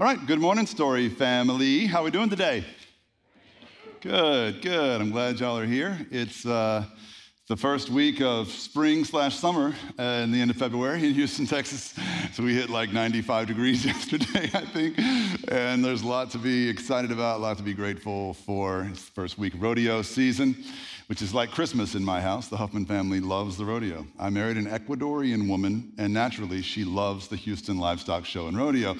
All right, good morning, Story family. How are we doing today? Good, good. I'm glad y'all are here. It's uh, the first week of spring slash summer uh, in the end of February in Houston, Texas. So we hit like 95 degrees yesterday, I think. And there's a lot to be excited about, a lot to be grateful for. It's the first week of rodeo season which is like Christmas in my house. The Huffman family loves the rodeo. I married an Ecuadorian woman, and naturally, she loves the Houston Livestock Show and Rodeo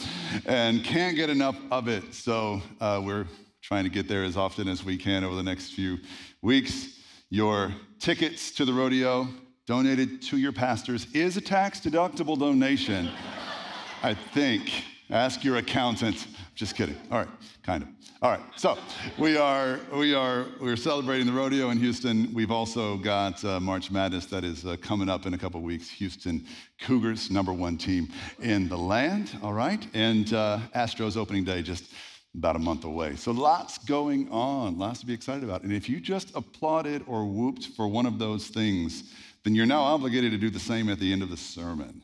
and can't get enough of it. So uh, we're trying to get there as often as we can over the next few weeks. Your tickets to the rodeo donated to your pastors is a tax deductible donation, I think. Ask your accountant. Just kidding. All right, kind of. All right, so we are we are we're celebrating the rodeo in Houston. We've also got uh, March Madness that is uh, coming up in a couple weeks. Houston Cougars, number one team in the land. All right, and uh, Astros opening day just about a month away. So lots going on, lots to be excited about. And if you just applauded or whooped for one of those things, then you're now obligated to do the same at the end of the sermon.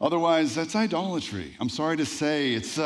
Otherwise, that's idolatry. I'm sorry to say, it's.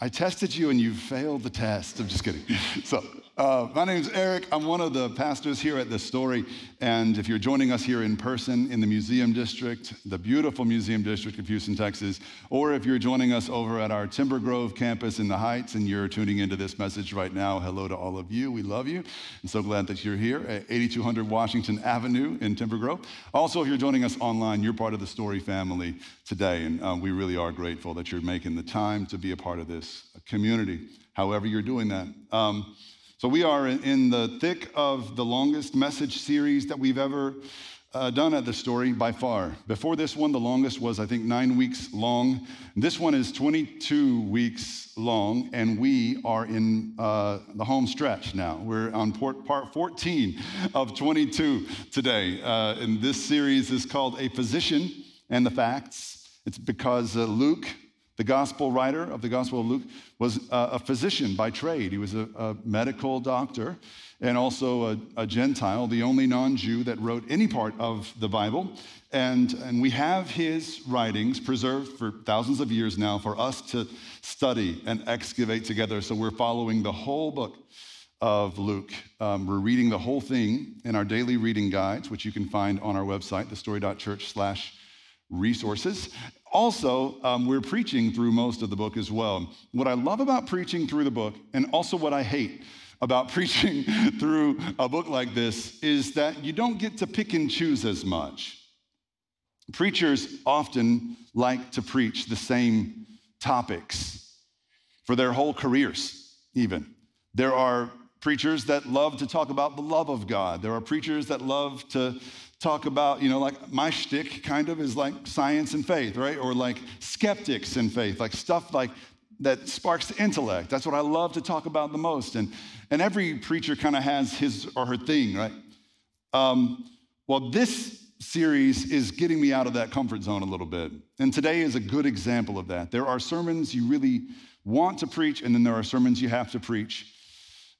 I tested you and you failed the test. I'm just kidding. So, uh, my name is Eric. I'm one of the pastors here at The Story. And if you're joining us here in person in the Museum District, the beautiful Museum District of Houston, Texas, or if you're joining us over at our Timber Grove campus in the Heights and you're tuning into this message right now, hello to all of you. We love you. I'm so glad that you're here at 8200 Washington Avenue in Timber Grove. Also, if you're joining us online, you're part of the Story family today. And um, we really are grateful that you're making the time to be a part of this community, however, you're doing that. Um, so, we are in the thick of the longest message series that we've ever uh, done at the story by far. Before this one, the longest was, I think, nine weeks long. This one is 22 weeks long, and we are in uh, the home stretch now. We're on port, part 14 of 22 today. Uh, and this series is called A Physician and the Facts. It's because uh, Luke the gospel writer of the Gospel of Luke was a physician by trade. He was a, a medical doctor and also a, a Gentile, the only non Jew that wrote any part of the Bible. And, and we have his writings preserved for thousands of years now for us to study and excavate together. So we're following the whole book of Luke. Um, we're reading the whole thing in our daily reading guides, which you can find on our website, thestory.church slash resources. Also, um, we're preaching through most of the book as well. What I love about preaching through the book, and also what I hate about preaching through a book like this, is that you don't get to pick and choose as much. Preachers often like to preach the same topics for their whole careers, even. There are preachers that love to talk about the love of God. There are preachers that love to talk about, you know, like my shtick kind of is like science and faith, right? Or like skeptics and faith, like stuff like that sparks the intellect. That's what I love to talk about the most. And, and every preacher kind of has his or her thing, right? Um, well, this series is getting me out of that comfort zone a little bit. And today is a good example of that. There are sermons you really want to preach, and then there are sermons you have to preach.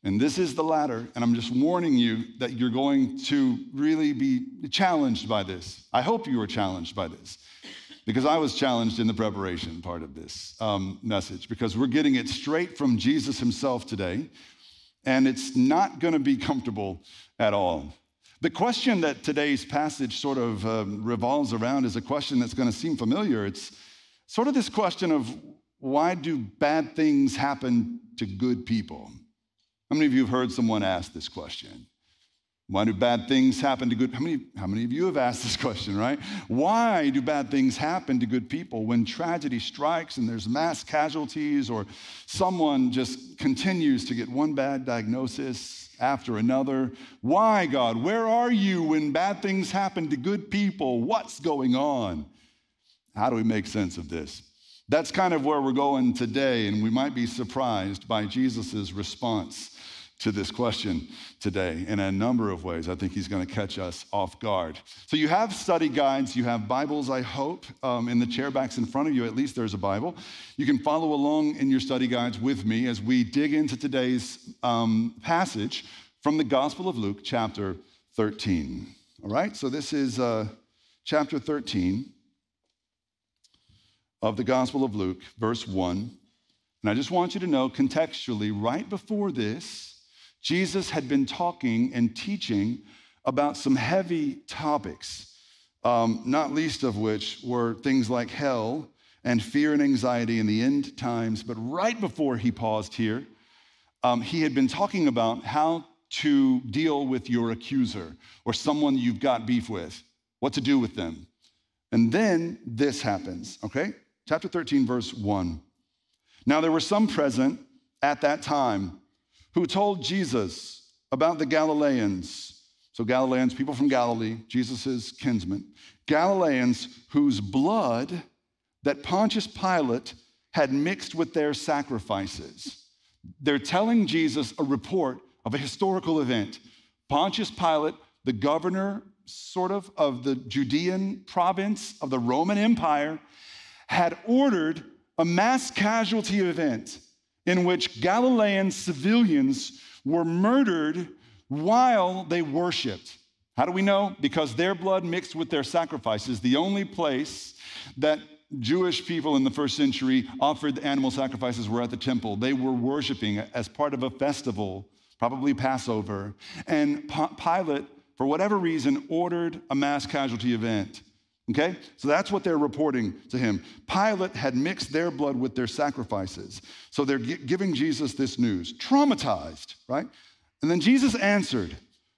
And this is the latter, and I'm just warning you that you're going to really be challenged by this. I hope you are challenged by this, because I was challenged in the preparation part of this um, message, because we're getting it straight from Jesus himself today, and it's not going to be comfortable at all. The question that today's passage sort of um, revolves around is a question that's going to seem familiar. It's sort of this question of why do bad things happen to good people? How many of you have heard someone ask this question? Why do bad things happen to good? How many, how many of you have asked this question, right? Why do bad things happen to good people when tragedy strikes and there's mass casualties or someone just continues to get one bad diagnosis after another? Why, God? Where are you when bad things happen to good people? What's going on? How do we make sense of this? That's kind of where we're going today, and we might be surprised by Jesus' response to this question today in a number of ways. I think he's going to catch us off guard. So, you have study guides, you have Bibles, I hope, um, in the chairbacks in front of you. At least there's a Bible. You can follow along in your study guides with me as we dig into today's um, passage from the Gospel of Luke, chapter 13. All right, so this is uh, chapter 13. of the Gospel of Luke, verse 1. And I just want you to know contextually, right before this, Jesus had been talking and teaching about some heavy topics, um, not least of which were things like hell and fear and anxiety in the end times. But right before he paused here, um, he had been talking about how to deal with your accuser or someone you've got beef with, what to do with them. And then this happens, okay? Chapter 13, verse 1. Now there were some present at that time who told Jesus about the Galileans. So, Galileans, people from Galilee, Jesus' kinsmen, Galileans whose blood that Pontius Pilate had mixed with their sacrifices. They're telling Jesus a report of a historical event. Pontius Pilate, the governor, sort of, of the Judean province of the Roman Empire, had ordered a mass casualty event in which Galilean civilians were murdered while they worshiped. How do we know? Because their blood mixed with their sacrifices. The only place that Jewish people in the first century offered animal sacrifices were at the temple. They were worshiping as part of a festival, probably Passover. And Pilate, for whatever reason, ordered a mass casualty event. Okay? So that's what they're reporting to him. Pilate had mixed their blood with their sacrifices. So they're giving Jesus this news. Traumatized, right? And then Jesus answered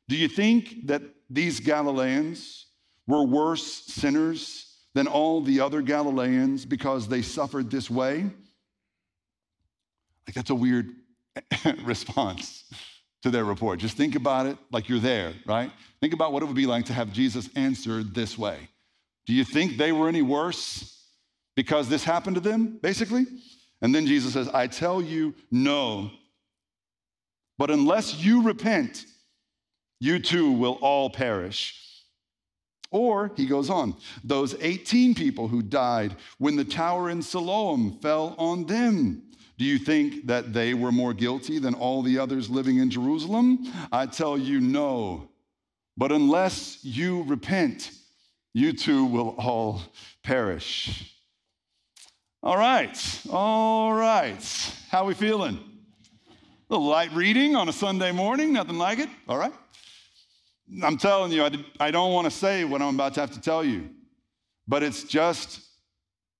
Do you think that these Galileans were worse sinners than all the other Galileans because they suffered this way? Like, that's a weird response to their report. Just think about it like you're there, right? Think about what it would be like to have Jesus answer this way. Do you think they were any worse because this happened to them, basically? And then Jesus says, I tell you, no. But unless you repent, you too will all perish. Or, he goes on, those 18 people who died when the tower in Siloam fell on them. Do you think that they were more guilty than all the others living in Jerusalem? I tell you, no. But unless you repent, you too will all perish. All right, all right. How we feeling? A little light reading on a Sunday morning, nothing like it. All right. I'm telling you, I, I don't want to say what I'm about to have to tell you, but it's just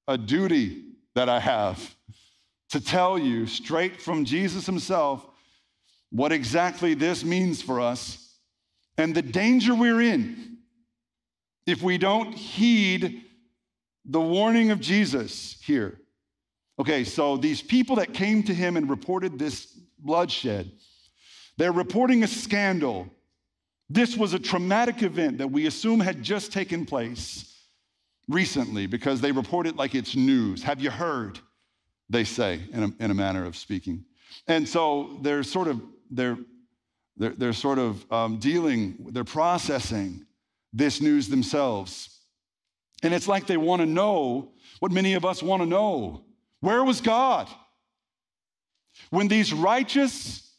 a duty that I have to tell you straight from Jesus himself what exactly this means for us and the danger we're in if we don't heed the warning of Jesus here. Okay, so these people that came to him and reported this bloodshed, they're reporting a scandal this was a traumatic event that we assume had just taken place recently because they report it like it's news. Have you heard? They say in a, in a manner of speaking. And so they're sort of, they're, they're, they're sort of um, dealing, they're processing this news themselves. And it's like they want to know what many of us want to know. Where was God? When these righteous,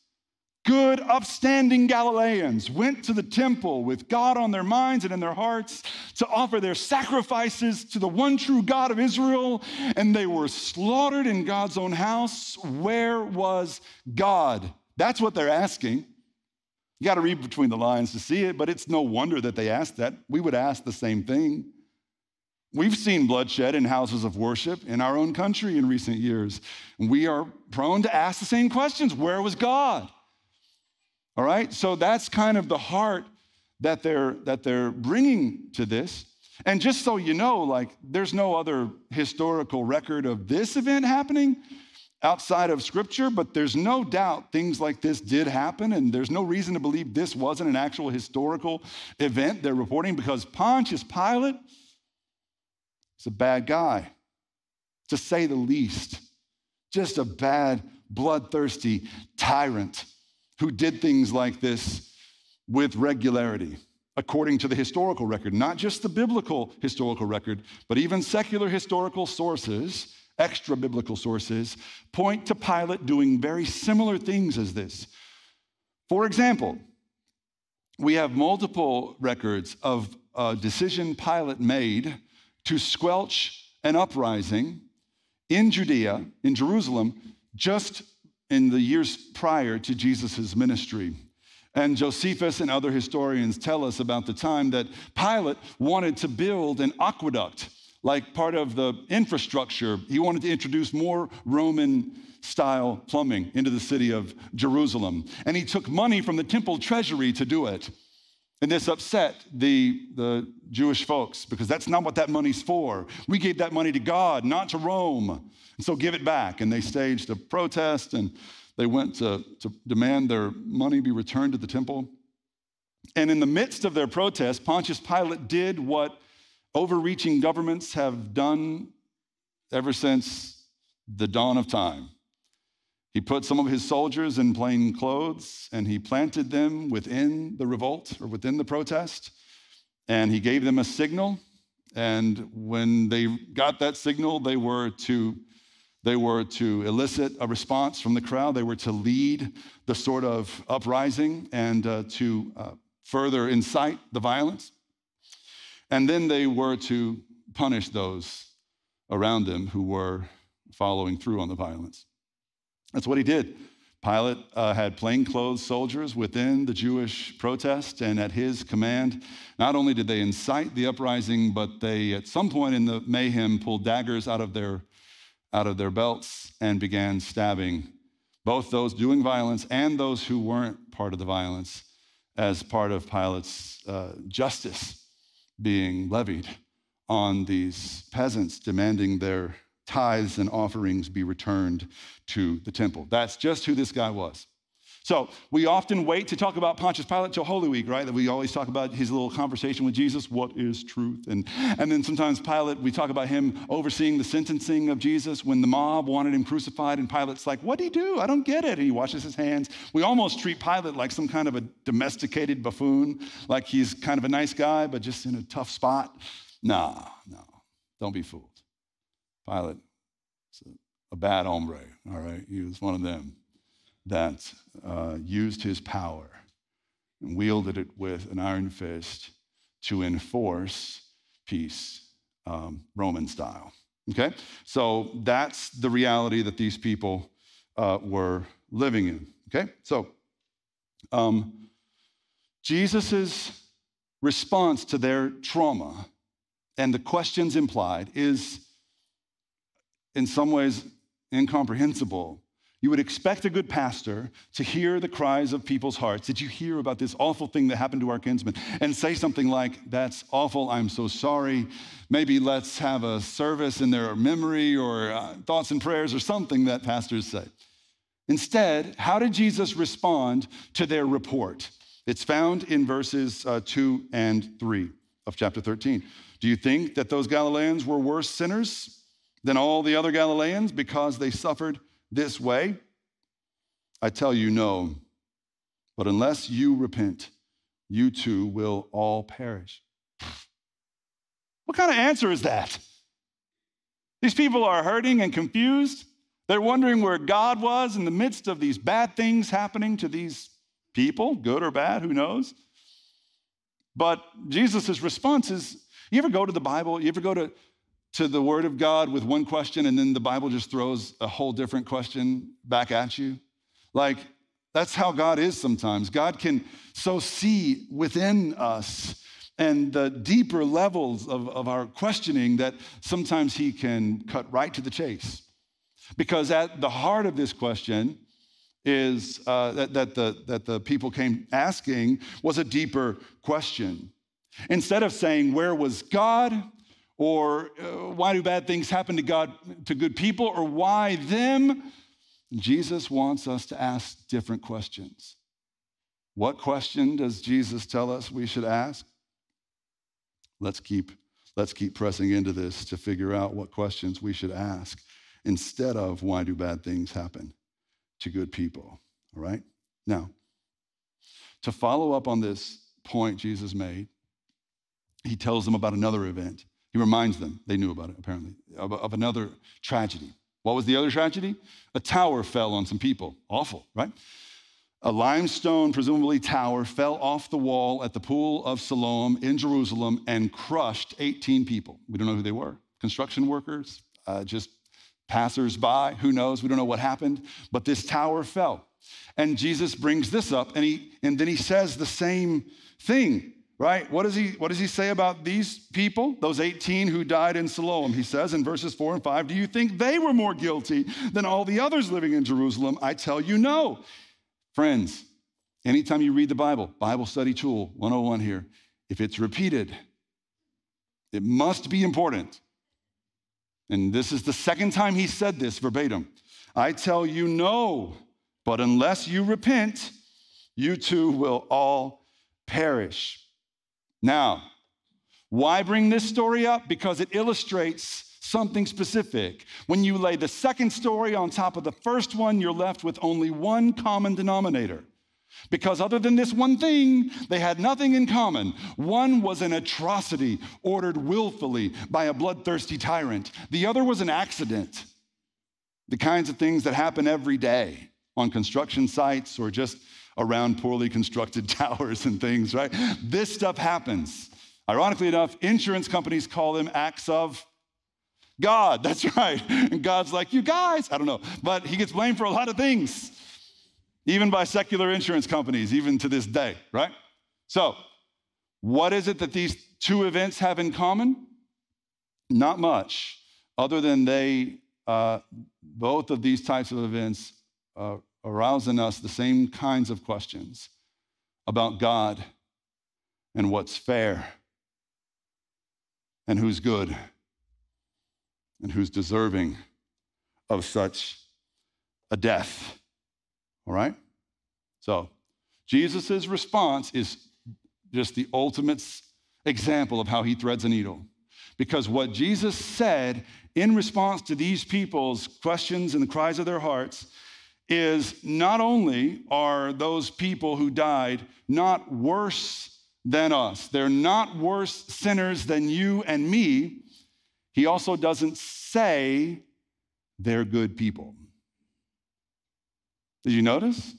good, upstanding Galileans went to the temple with God on their minds and in their hearts to offer their sacrifices to the one true God of Israel, and they were slaughtered in God's own house. Where was God? That's what they're asking. You got to read between the lines to see it, but it's no wonder that they asked that. We would ask the same thing. We've seen bloodshed in houses of worship in our own country in recent years. We are prone to ask the same questions Where was God? All right? So that's kind of the heart that they're that they're bringing to this. And just so you know, like there's no other historical record of this event happening outside of scripture, but there's no doubt things like this did happen, and there's no reason to believe this wasn't an actual historical event they're reporting because Pontius Pilate is a bad guy, to say the least. Just a bad, bloodthirsty tyrant who did things like this with regularity, according to the historical record, not just the biblical historical record, but even secular historical sources, extra biblical sources, point to Pilate doing very similar things as this. For example, we have multiple records of a decision Pilate made to squelch an uprising in Judea, in Jerusalem, just in the years prior to Jesus' ministry. And Josephus and other historians tell us about the time that Pilate wanted to build an aqueduct, like part of the infrastructure. He wanted to introduce more Roman style plumbing into the city of Jerusalem. And he took money from the temple treasury to do it. And this upset the, the Jewish folks because that's not what that money's for. We gave that money to God, not to Rome. And so give it back. And they staged a protest and they went to, to demand their money be returned to the temple. And in the midst of their protest, Pontius Pilate did what overreaching governments have done ever since the dawn of time. He put some of his soldiers in plain clothes and he planted them within the revolt or within the protest. And he gave them a signal. And when they got that signal, they were to they were to elicit a response from the crowd. They were to lead the sort of uprising and uh, to uh, further incite the violence. And then they were to punish those around them who were following through on the violence. That's what he did. Pilate uh, had plainclothes soldiers within the Jewish protest, and at his command, not only did they incite the uprising, but they, at some point in the mayhem, pulled daggers out of their out of their belts and began stabbing both those doing violence and those who weren't part of the violence as part of Pilate's uh, justice being levied on these peasants, demanding their tithes and offerings be returned to the temple. That's just who this guy was. So we often wait to talk about Pontius Pilate till Holy Week, right? That we always talk about his little conversation with Jesus. What is truth? And, and then sometimes Pilate, we talk about him overseeing the sentencing of Jesus when the mob wanted him crucified. And Pilate's like, what did he do? I don't get it. And he washes his hands. We almost treat Pilate like some kind of a domesticated buffoon, like he's kind of a nice guy, but just in a tough spot. Nah, no, don't be fooled. Pilate a bad hombre, all right? He was one of them that uh, used his power and wielded it with an iron fist to enforce peace, um, Roman style. Okay? So that's the reality that these people uh, were living in. Okay? So, um, Jesus' response to their trauma and the questions implied is, in some ways, incomprehensible you would expect a good pastor to hear the cries of people's hearts. Did you hear about this awful thing that happened to our kinsman? And say something like, That's awful, I'm so sorry. Maybe let's have a service in their memory or uh, thoughts and prayers or something that pastors say. Instead, how did Jesus respond to their report? It's found in verses uh, 2 and 3 of chapter 13. Do you think that those Galileans were worse sinners than all the other Galileans because they suffered? This way? I tell you, no. But unless you repent, you too will all perish. What kind of answer is that? These people are hurting and confused. They're wondering where God was in the midst of these bad things happening to these people, good or bad, who knows? But Jesus' response is you ever go to the Bible, you ever go to to the Word of God with one question and then the Bible just throws a whole different question back at you? Like, that's how God is sometimes. God can so see within us and the deeper levels of, of our questioning that sometimes He can cut right to the chase. Because at the heart of this question is uh, that, that, the, that the people came asking was a deeper question. Instead of saying, Where was God? Or uh, why do bad things happen to God to good people or why them? Jesus wants us to ask different questions. What question does Jesus tell us we should ask? Let's keep let's keep pressing into this to figure out what questions we should ask instead of why do bad things happen to good people, all right? Now, to follow up on this point Jesus made, he tells them about another event he reminds them, they knew about it apparently, of, of another tragedy. What was the other tragedy? A tower fell on some people. Awful, right? A limestone, presumably tower, fell off the wall at the pool of Siloam in Jerusalem and crushed 18 people. We don't know who they were. Construction workers, uh, just passersby. Who knows? We don't know what happened, but this tower fell. And Jesus brings this up, and, he, and then he says the same thing, right? What does, he, what does he say about these people, those 18 who died in Siloam? He says in verses 4 and 5 Do you think they were more guilty than all the others living in Jerusalem? I tell you, no. Friends, anytime you read the Bible, Bible study tool 101 here, if it's repeated, it must be important. And this is the second time he said this verbatim. I tell you, no, but unless you repent, you too will all perish. Now, why bring this story up? Because it illustrates something specific. When you lay the second story on top of the first one, you're left with only one common denominator. Because other than this one thing, they had nothing in common. One was an atrocity ordered willfully by a bloodthirsty tyrant, the other was an accident. The kinds of things that happen every day on construction sites or just around poorly constructed towers and things, right? This stuff happens. Ironically enough, insurance companies call them acts of God. That's right. And God's like, you guys, I don't know, but he gets blamed for a lot of things even by secular insurance companies, even to this day, right? So, what is it that these two events have in common? Not much, other than they, uh, both of these types of events uh, arouse in us the same kinds of questions about God and what's fair and who's good and who's deserving of such a death. All right? So, Jesus' response is just the ultimate example of how he threads a needle. Because what Jesus said in response to these people's questions and the cries of their hearts is not only are those people who died not worse than us, they're not worse sinners than you and me, he also doesn't say they're good people. Did you notice?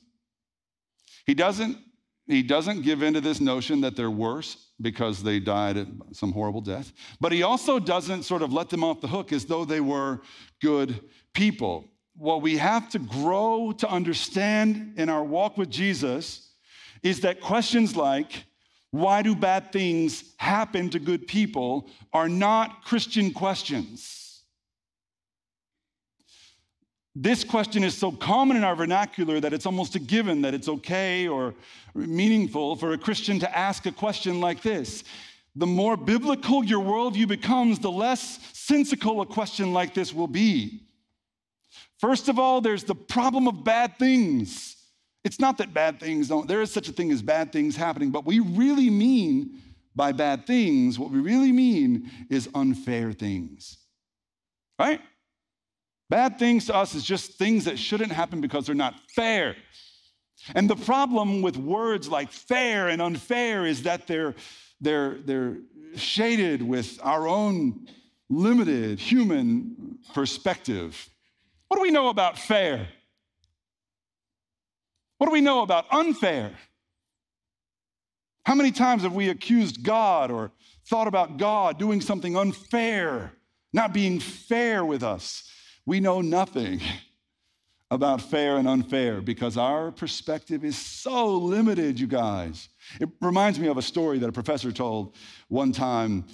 He doesn't, he doesn't give into this notion that they're worse because they died at some horrible death, but he also doesn't sort of let them off the hook as though they were good people. What we have to grow to understand in our walk with Jesus is that questions like, why do bad things happen to good people are not Christian questions. This question is so common in our vernacular that it's almost a given that it's okay or meaningful for a Christian to ask a question like this. The more biblical your worldview becomes, the less sensical a question like this will be. First of all, there's the problem of bad things. It's not that bad things don't, there is such a thing as bad things happening, but we really mean by bad things, what we really mean is unfair things. Right? Bad things to us is just things that shouldn't happen because they're not fair. And the problem with words like fair and unfair is that they're, they're, they're shaded with our own limited human perspective. What do we know about fair? What do we know about unfair? How many times have we accused God or thought about God doing something unfair, not being fair with us? We know nothing about fair and unfair because our perspective is so limited, you guys. It reminds me of a story that a professor told one time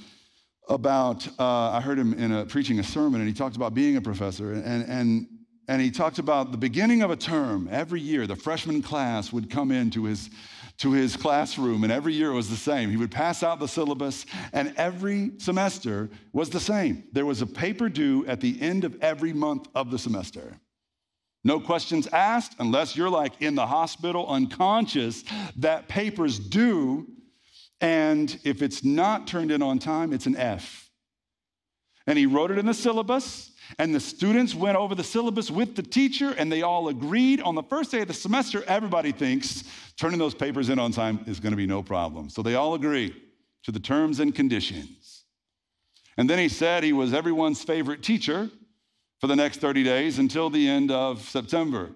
about, uh, I heard him in a, preaching a sermon, and he talked about being a professor, and, and, and he talked about the beginning of a term. Every year, the freshman class would come into his to his classroom, and every year it was the same. He would pass out the syllabus, and every semester was the same. There was a paper due at the end of every month of the semester. No questions asked unless you're like in the hospital unconscious, that paper's due. And if it's not turned in on time, it's an F. And he wrote it in the syllabus, and the students went over the syllabus with the teacher, and they all agreed on the first day of the semester. Everybody thinks turning those papers in on time is going to be no problem. So they all agree to the terms and conditions. And then he said he was everyone's favorite teacher for the next 30 days until the end of September.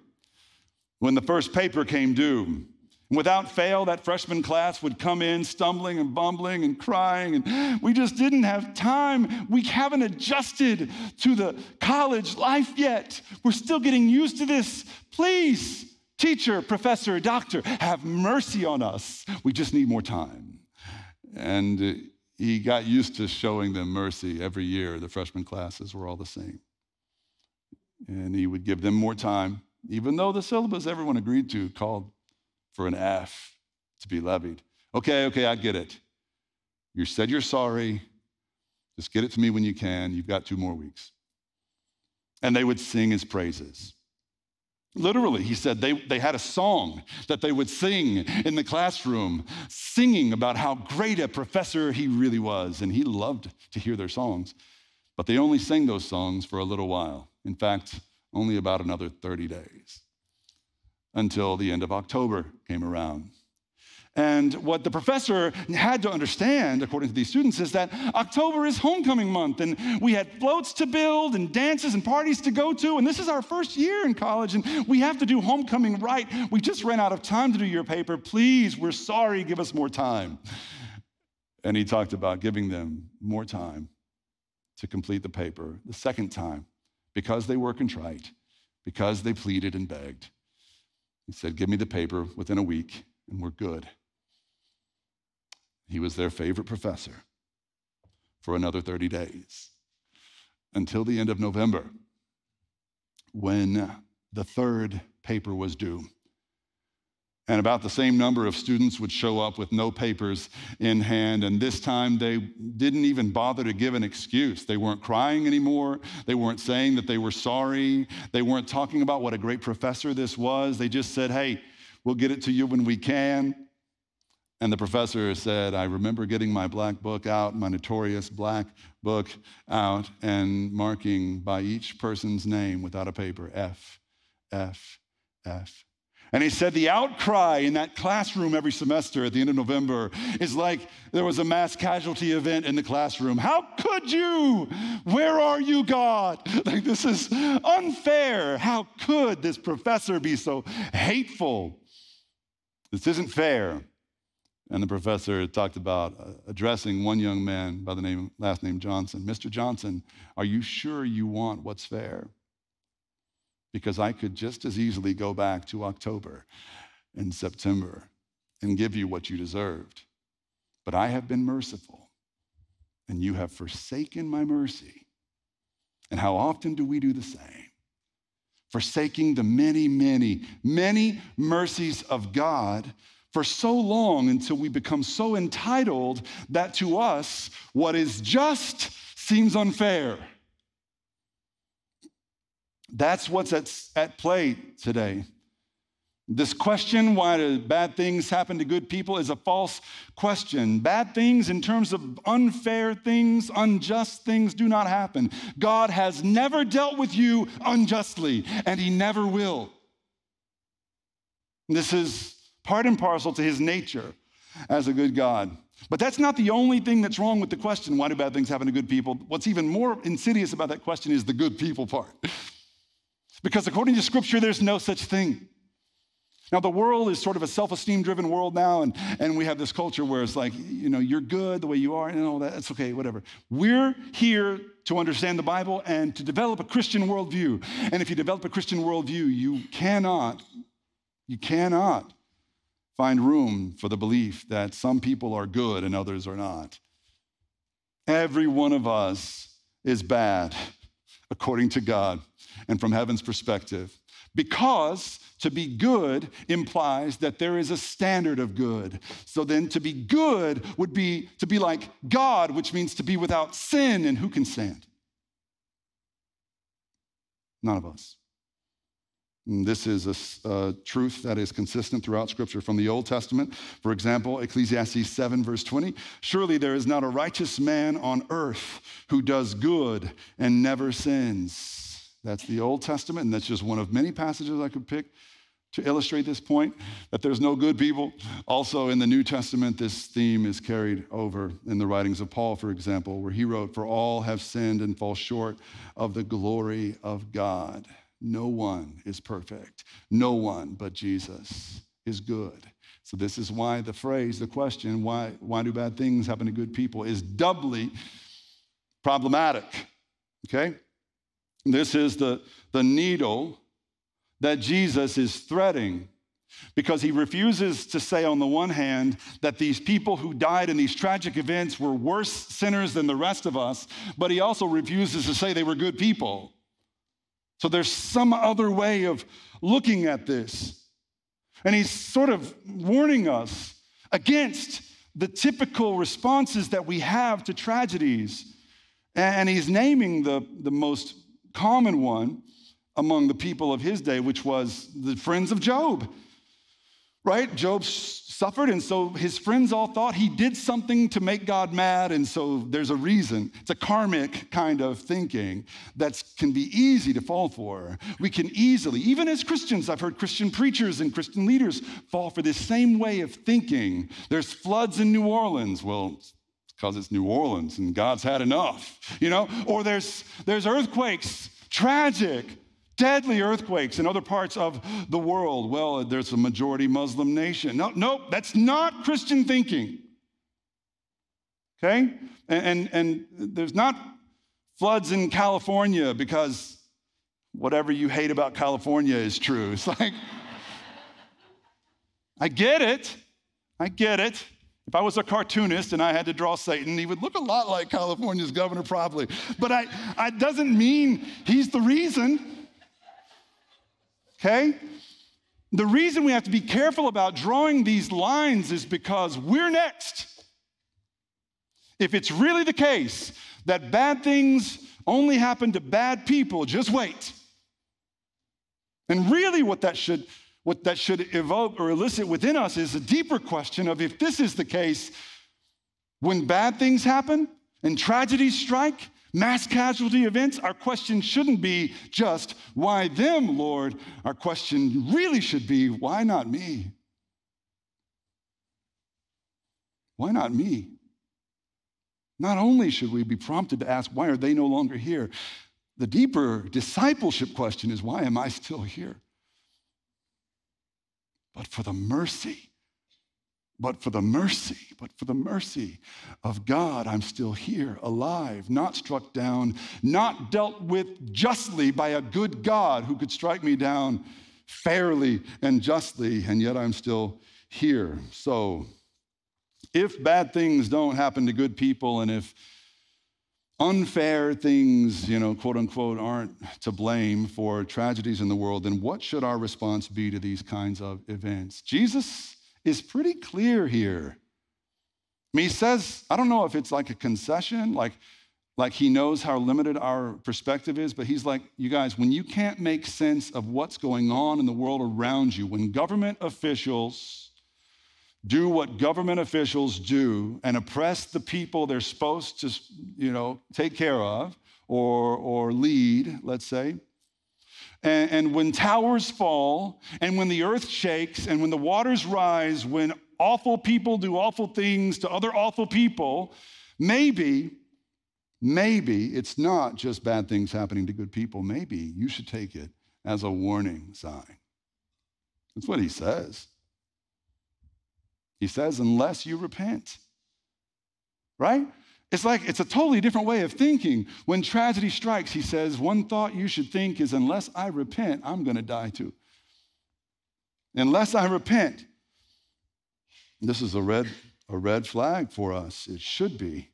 When the first paper came due, Without fail, that freshman class would come in stumbling and bumbling and crying, and we just didn't have time. We haven't adjusted to the college life yet. We're still getting used to this. Please, teacher, professor, doctor, have mercy on us. We just need more time. And uh, he got used to showing them mercy every year. The freshman classes were all the same. And he would give them more time, even though the syllabus everyone agreed to called for an F to be levied. Okay, okay, I get it. You said you're sorry. Just get it to me when you can. You've got two more weeks. And they would sing his praises. Literally, he said they, they had a song that they would sing in the classroom, singing about how great a professor he really was. And he loved to hear their songs. But they only sang those songs for a little while. In fact, only about another 30 days until the end of October came around. And what the professor had to understand, according to these students, is that October is homecoming month, and we had floats to build, and dances and parties to go to, and this is our first year in college, and we have to do homecoming right. We just ran out of time to do your paper. Please, we're sorry, give us more time. And he talked about giving them more time to complete the paper the second time because they were contrite, because they pleaded and begged. He said, Give me the paper within a week, and we're good. He was their favorite professor for another 30 days until the end of November when the third paper was due. And about the same number of students would show up with no papers in hand. And this time they didn't even bother to give an excuse. They weren't crying anymore. They weren't saying that they were sorry. They weren't talking about what a great professor this was. They just said, hey, we'll get it to you when we can. And the professor said, I remember getting my black book out, my notorious black book out, and marking by each person's name without a paper F, F, F, and he said the outcry in that classroom every semester at the end of November is like there was a mass casualty event in the classroom. How could you? Where are you, God? Like, this is unfair. How could this professor be so hateful? This isn't fair. And the professor talked about uh, addressing one young man by the name, last name Johnson. Mr. Johnson, are you sure you want what's fair? Because I could just as easily go back to October and September and give you what you deserved. But I have been merciful, and you have forsaken my mercy. And how often do we do the same? Forsaking the many, many, many mercies of God for so long until we become so entitled that to us, what is just seems unfair. That's what's at, at play today. This question, why do bad things happen to good people, is a false question. Bad things, in terms of unfair things, unjust things, do not happen. God has never dealt with you unjustly, and He never will. This is part and parcel to His nature as a good God. But that's not the only thing that's wrong with the question why do bad things happen to good people? What's even more insidious about that question is the good people part. Because according to scripture, there's no such thing. Now, the world is sort of a self esteem driven world now, and, and we have this culture where it's like, you know, you're good the way you are, and all that, it's okay, whatever. We're here to understand the Bible and to develop a Christian worldview. And if you develop a Christian worldview, you cannot, you cannot find room for the belief that some people are good and others are not. Every one of us is bad according to God and from heaven's perspective. Because to be good implies that there is a standard of good. So then to be good would be to be like God, which means to be without sin, and who can stand? None of us. And this is a, a, truth that is consistent throughout Scripture from the Old Testament. For example, Ecclesiastes 7, verse 20 Surely there is not a righteous man on earth who does good and never sins. That's the Old Testament, and that's just one of many passages I could pick to illustrate this point that there's no good people. Also, in the New Testament, this theme is carried over in the writings of Paul, for example, where he wrote, For all have sinned and fall short of the glory of God. No one is perfect, no one but Jesus is good. So, this is why the phrase, the question, why, why do bad things happen to good people, is doubly problematic. Okay? This is the, the needle that Jesus is threading because he refuses to say, on the one hand, that these people who died in these tragic events were worse sinners than the rest of us, but he also refuses to say they were good people. So there's some other way of looking at this. And he's sort of warning us against the typical responses that we have to tragedies. And he's naming the, the most common one among the people of his day, which was the friends of Job right? Job suffered, and so his friends all thought he did something to make God mad, and so there's a reason. It's a karmic kind of thinking that can be easy to fall for. We can easily, even as Christians, I've heard Christian preachers and Christian leaders fall for this same way of thinking. There's floods in New Orleans. Well, because it's New Orleans and God's had enough, you know? Or there's, there's earthquakes, tragic deadly earthquakes in other parts of the world. Well, there's a majority Muslim nation. No, no, that's not Christian thinking. Okay? And, and, and there's not floods in California because whatever you hate about California is true. It's like, I get it. I get it. If I was a cartoonist and I had to draw Satan, he would look a lot like California's governor, probably. But I, I doesn't mean he's the reason okay? The reason we have to be careful about drawing these lines is because we're next. If it's really the case that bad things only happen to bad people, just wait. And really, what that should what that should evoke or elicit within us is a deeper question of if this is the case, when bad things happen and tragedies strike, mass casualty events, our question shouldn't be just, why them, Lord? Our question really should be, why not me? Why not me? Not only should we be prompted to ask, why are they no longer here? The deeper discipleship question is, why am I still here? But for the mercy but for the mercy, but for the mercy of God, I'm still here, alive, not struck down, not dealt with justly by a good God who could strike me down fairly and justly, and yet I'm still here. So, if bad things don't happen to good people, and if unfair things, you know, quote unquote, aren't to blame for tragedies in the world, then what should our response be to these kinds of events? Jesus is pretty clear here. I mean, he says, I don't know if it's like a concession, like, like he knows how limited our perspective is, but he's like, you guys, when you can't make sense of what's going on in the world around you, when government officials do what government officials do and oppress the people they're supposed to, you know, take care of or, or lead, let's say, and, and when towers fall, and when the earth shakes, and when the waters rise, when awful people do awful things to other awful people, maybe, maybe it's not just bad things happening to good people. Maybe you should take it as a warning sign. That's what he says. He says, unless you repent, right? It's like it's a totally different way of thinking. When tragedy strikes, he says, one thought you should think is, unless I repent, I'm going to die too. Unless I repent. This is a red, a red flag for us. It should be.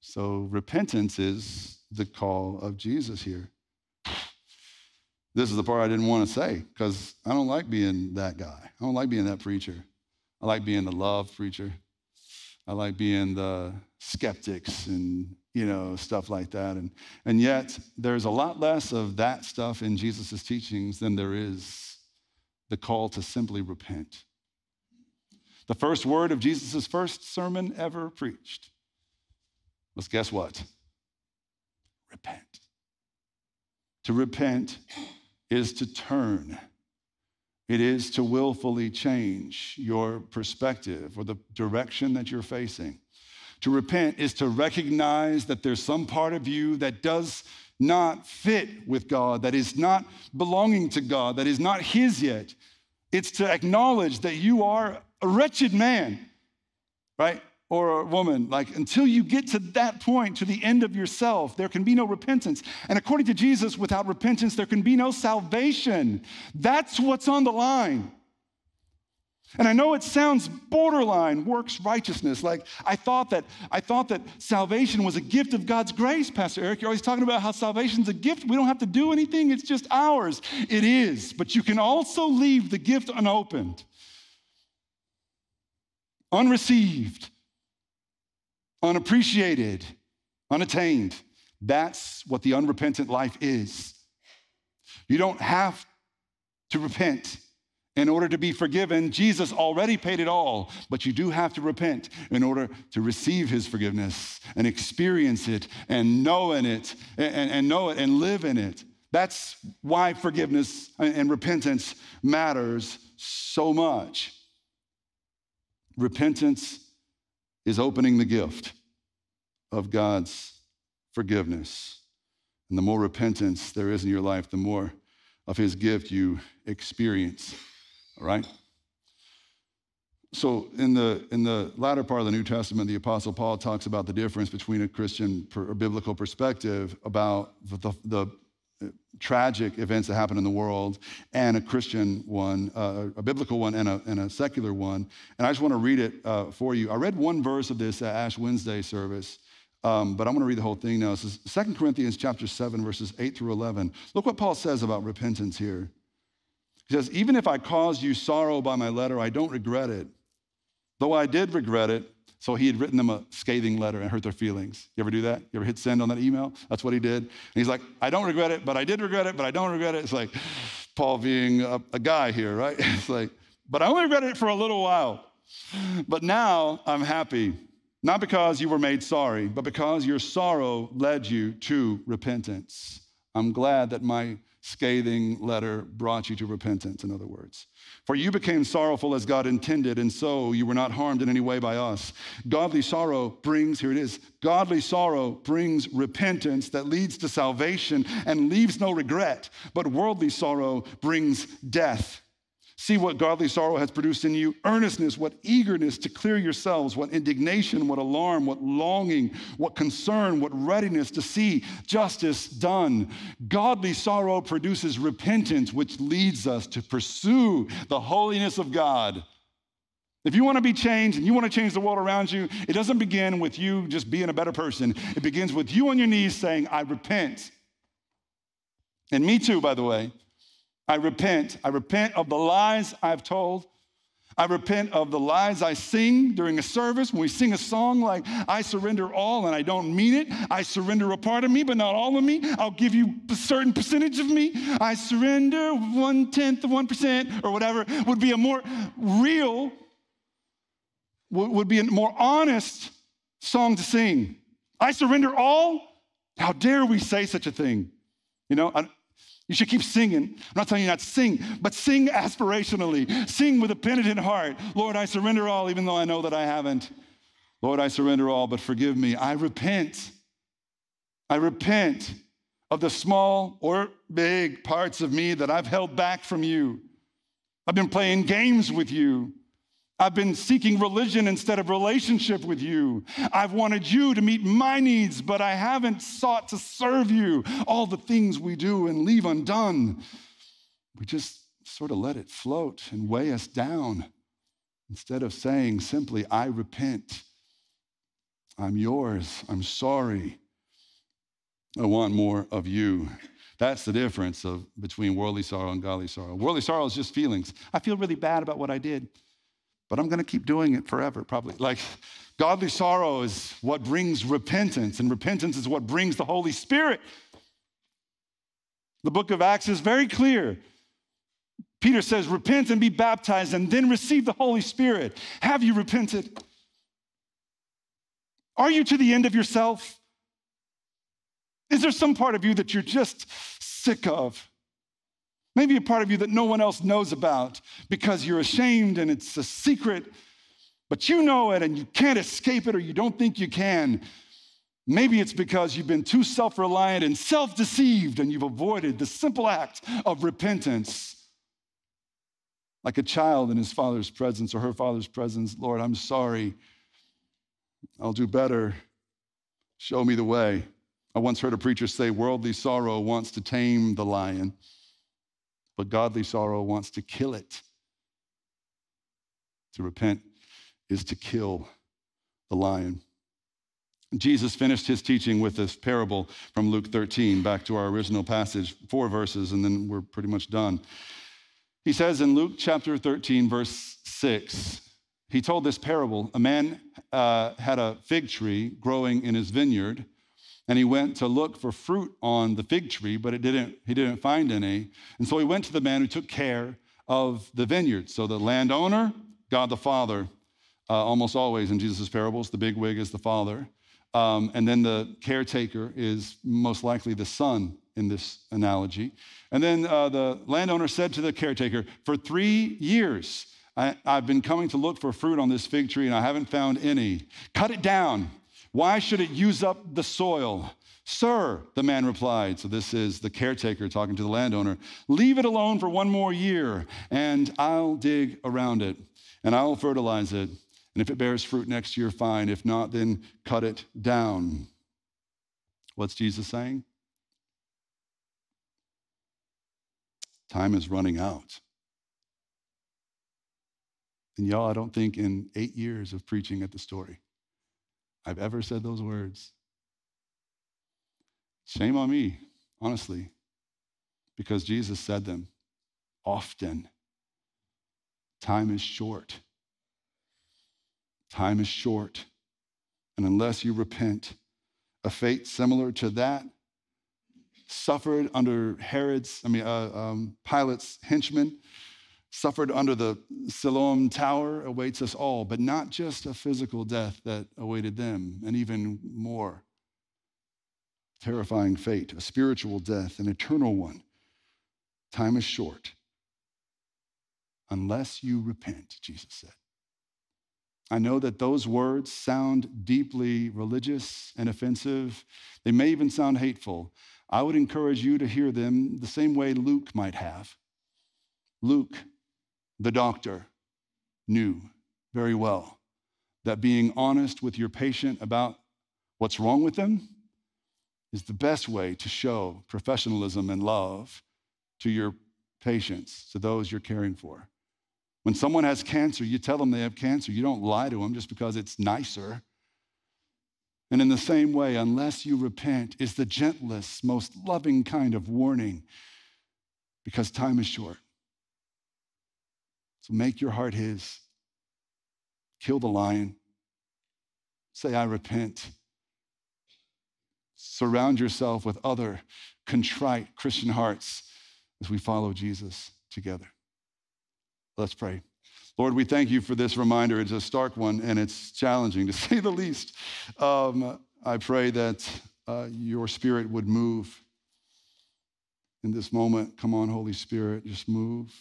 So repentance is the call of Jesus here. This is the part I didn't want to say because I don't like being that guy. I don't like being that preacher. I like being the love preacher. I like being the skeptics and you know stuff like that. And and yet there's a lot less of that stuff in jesus' teachings than there is the call to simply repent. The first word of jesus' first sermon ever preached was guess what? Repent. To repent is to turn. It is to willfully change your perspective or the direction that you're facing. To repent is to recognize that there's some part of you that does not fit with God, that is not belonging to God, that is not His yet. It's to acknowledge that you are a wretched man, right? Or a woman. Like, until you get to that point, to the end of yourself, there can be no repentance. And according to Jesus, without repentance, there can be no salvation. That's what's on the line. And I know it sounds borderline works righteousness. Like I thought that I thought that salvation was a gift of God's grace, Pastor Eric. You're always talking about how salvation's a gift. We don't have to do anything, it's just ours. It is. But you can also leave the gift unopened, unreceived, unappreciated, unattained. That's what the unrepentant life is. You don't have to repent in order to be forgiven. Jesus already paid it all, but you do have to repent in order to receive his forgiveness and experience it and know in it and, and know it and live in it. That's why forgiveness and repentance matters so much. Repentance is opening the gift of God's forgiveness. And the more repentance there is in your life, the more of his gift you experience. Right? So in the in the latter part of the New Testament, the Apostle Paul talks about the difference between a Christian per, or biblical perspective about the, the, uh, tragic events that happen in the world and a Christian one, uh, a biblical one, and a, and a secular one. And I just want to read it uh, for you. I read one verse of this at Ash Wednesday service. Um, but I'm going to read the whole thing now. This is 2 Corinthians chapter 7, verses 8 through 11. Look what Paul says about repentance here. He says, Even if I caused you sorrow by my letter, I don't regret it. Though I did regret it, so he had written them a scathing letter and hurt their feelings. You ever do that? You ever hit send on that email? That's what he did. And he's like, I don't regret it, but I did regret it, but I don't regret it. It's like Paul being a, a guy here, right? It's like, but I only regretted it for a little while. But now I'm happy, not because you were made sorry, but because your sorrow led you to repentance. I'm glad that my scathing letter brought you to repentance, in other words. For you became sorrowful as God intended, and so you were not harmed in any way by us. Godly sorrow brings, here it is, godly sorrow brings repentance that leads to salvation and leaves no regret, but worldly sorrow brings death. See what godly sorrow has produced in you earnestness, what eagerness to clear yourselves, what indignation, what alarm, what longing, what concern, what readiness to see justice done. Godly sorrow produces repentance, which leads us to pursue the holiness of God. If you want to be changed and you want to change the world around you, it doesn't begin with you just being a better person. It begins with you on your knees saying, I repent. And me too, by the way. I repent. I repent of the lies I've told. I repent of the lies I sing during a service when we sing a song like, I surrender all and I don't mean it. I surrender a part of me, but not all of me. I'll give you a certain percentage of me. I surrender one tenth of one percent or whatever would be a more real, would be a more honest song to sing. I surrender all. How dare we say such a thing? You know, you should keep singing. I'm not telling you not to sing, but sing aspirationally. Sing with a penitent heart. Lord, I surrender all, even though I know that I haven't. Lord, I surrender all, but forgive me. I repent. I repent of the small or big parts of me that I've held back from you. I've been playing games with you. I've been seeking religion instead of relationship with you. I've wanted you to meet my needs, but I haven't sought to serve you. All the things we do and leave undone, we just sort of let it float and weigh us down instead of saying simply, I repent. I'm yours. I'm sorry. I want more of you. That's the difference of, between worldly sorrow and godly sorrow. Worldly sorrow is just feelings. I feel really bad about what I did but I'm going to keep doing it forever, probably. Like, godly sorrow is what brings repentance, and repentance is what brings the Holy Spirit. The book of Acts is very clear. Peter says, Repent and be baptized, and then receive the Holy Spirit. Have you repented? Are you to the end of yourself? Is there some part of you that you're just sick of? Maybe a part of you that no one else knows about because you're ashamed and it's a secret, but you know it and you can't escape it or you don't think you can. Maybe it's because you've been too self reliant and self deceived and you've avoided the simple act of repentance. like a child in his father's presence or her father's presence. Lord, I'm sorry. I'll do better. Show me the way. I once heard a preacher say, Worldly sorrow wants to tame the lion, but godly sorrow wants to kill it. To repent is to kill the lion. Jesus finished his teaching with this parable from Luke 13, back to our original passage, four verses, and then we're pretty much done. He says in Luke chapter 13, verse 6, he told this parable. A man uh, had a fig tree growing in his vineyard, and he went to look for fruit on the fig tree, but it didn't, he didn't find any. And so he went to the man who took care of the vineyard. So the landowner, God the Father, uh, almost always in Jesus' parables, the big wig is the Father. Um, and then the caretaker is most likely the son in this analogy. And then uh, the landowner said to the caretaker, For three years, I, I've been coming to look for fruit on this fig tree and I haven't found any. Cut it down. Why should it use up the soil? Sir, the man replied. So this is the caretaker talking to the landowner. Leave it alone for one more year and I'll dig around it and I'll fertilize it and if it bears fruit next year, fine. If not, then cut it down. What's Jesus saying? Time is running out. And y'all, I don't think in eight years of preaching at the story, I've ever said those words. Shame on me, honestly, because Jesus said them often. Time is short. Time is short. And unless you repent, a fate similar to that suffered under Herod's, I mean, uh, um, Pilate's henchmen, suffered under the Siloam Tower awaits us all, but not just a physical death that awaited them, and even more terrifying fate, a spiritual death, an eternal one. Time is short. Unless you repent, Jesus said. I know that those words sound deeply religious and offensive. They may even sound hateful. I would encourage you to hear them the same way Luke might have. Luke, the doctor, knew very well that being honest with your patient about what's wrong with them is the best way to show professionalism and love to your patients, to those you're caring for. When someone has cancer, you tell them they have cancer. You don't lie to them just because it's nicer. And in the same way, unless you repent, is the gentlest, most loving kind of warning because time is short. So make your heart his. Kill the lion. Say, I repent. Surround yourself with other contrite Christian hearts as we follow Jesus together. Let's pray. Lord, we thank you for this reminder. It's a stark one and it's challenging to say the least. Um, I pray that uh, your spirit would move in this moment. Come on, Holy Spirit, just move.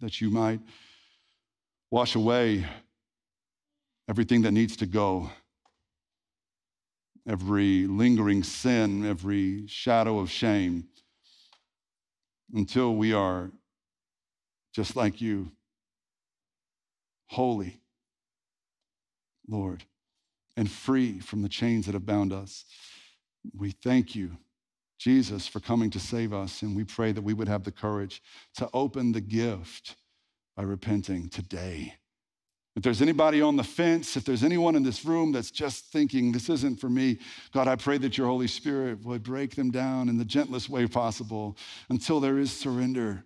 That you might wash away everything that needs to go, every lingering sin, every shadow of shame, until we are just like you. Holy, Lord, and free from the chains that have bound us. We thank you, Jesus, for coming to save us, and we pray that we would have the courage to open the gift by repenting today. If there's anybody on the fence, if there's anyone in this room that's just thinking, this isn't for me, God, I pray that your Holy Spirit would break them down in the gentlest way possible until there is surrender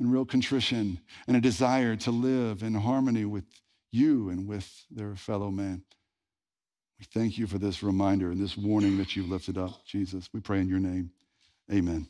and real contrition and a desire to live in harmony with you and with their fellow man. We thank you for this reminder and this warning that you've lifted up, Jesus. We pray in your name. Amen.